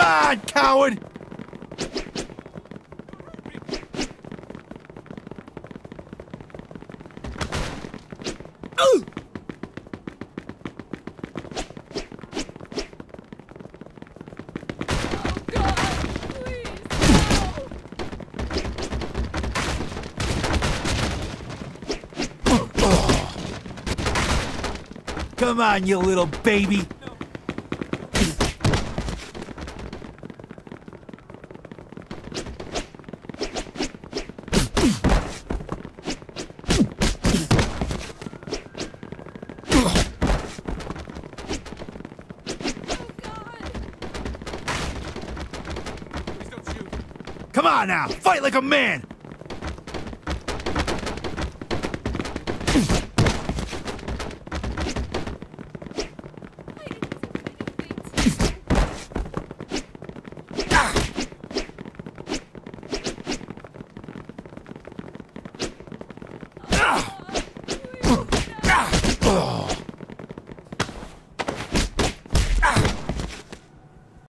on, coward! Come on, you little baby! Come on now, fight like a man! Oh!